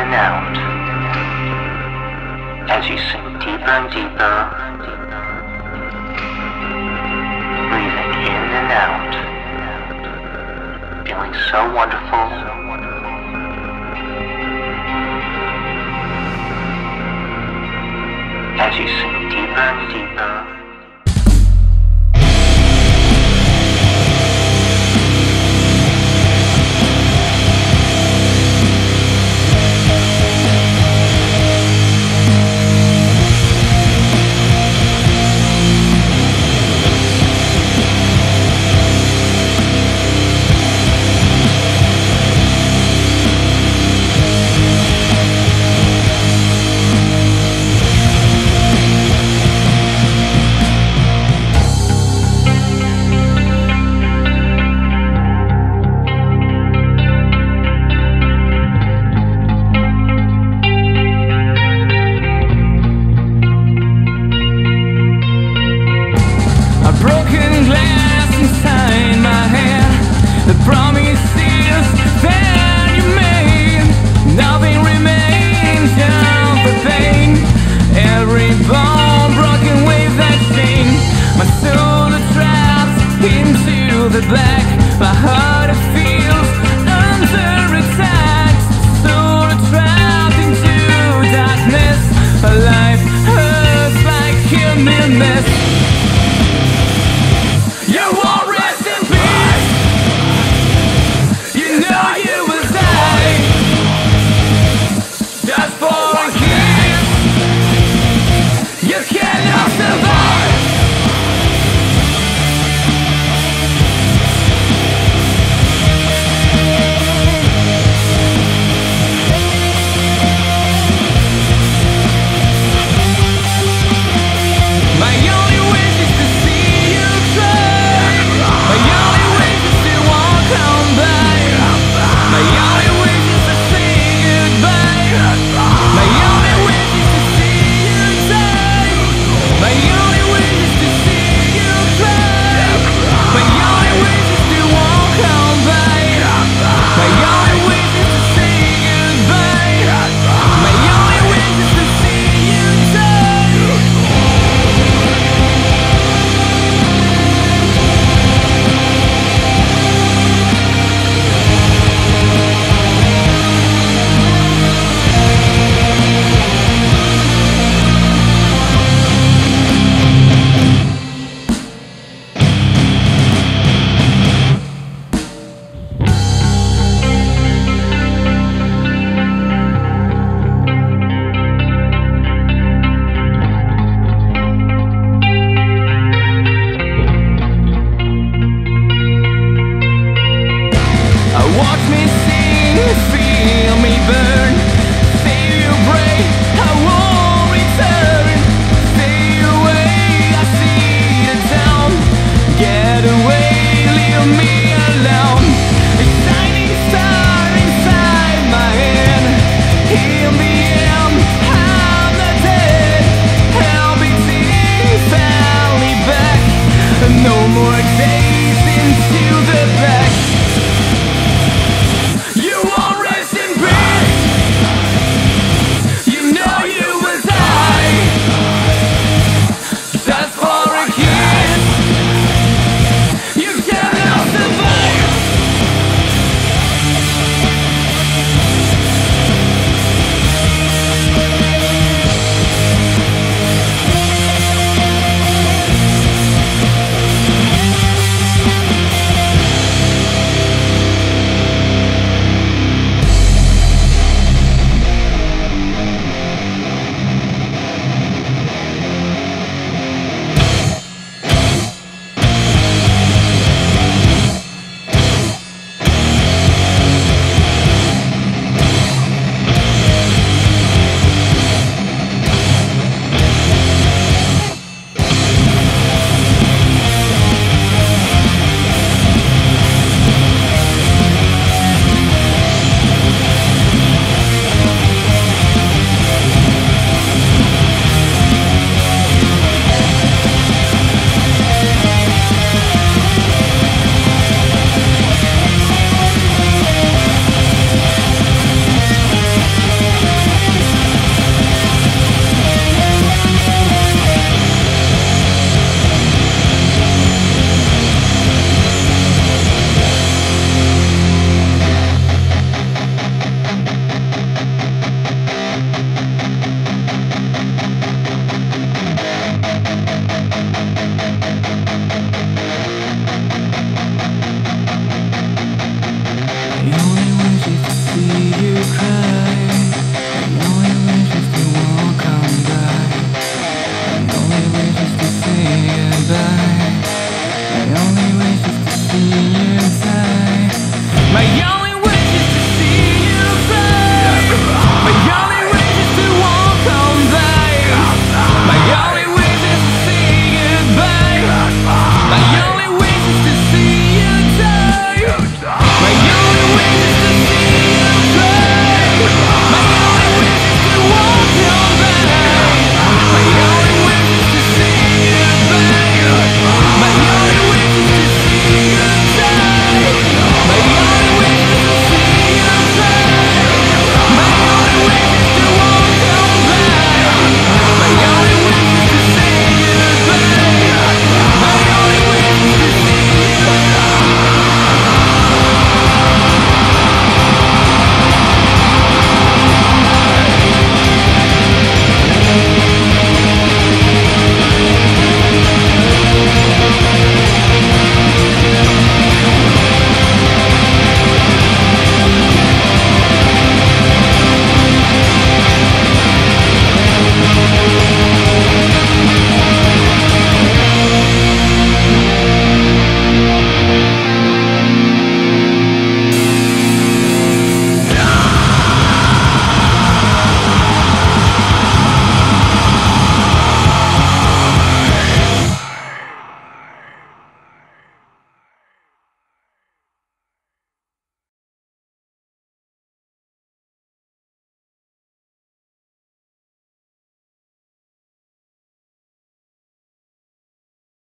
and out. As you sink deeper and deeper, breathing in and out, feeling so wonderful. As you sink deeper and deeper,